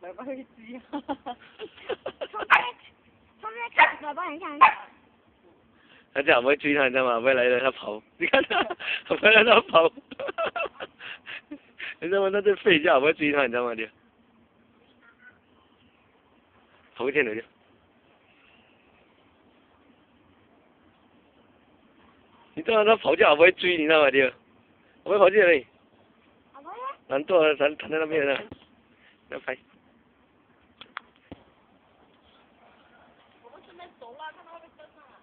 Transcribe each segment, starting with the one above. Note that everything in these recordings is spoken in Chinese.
爸爸会追啊！从这从这看，爸爸你看看。他这样不会追他，你知道吗？未来的他跑，你看他，未来他跑，你知道吗？他在睡觉，不会追他，你知道吗？你跑进来就。你知道他跑架不会追，你知道吗？你，我会跑进来。难度啊，咱躺在那边呢，要拍。我们准备走了，看到会不会跟上啊？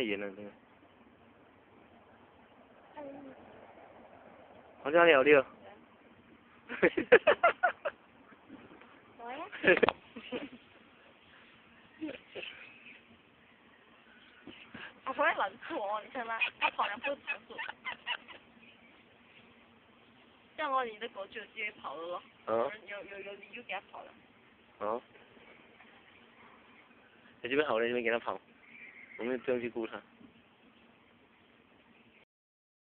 太严了，这个。好像了六。哈哈哈哈哈哈！我呀。我会拦住哦，你看吗？他跑两步停住。这样哦，你的狗就有机会跑了咯。哦。有有有理由给它跑了。哦。在这边好了，这边给它跑。 我们不用去顾它。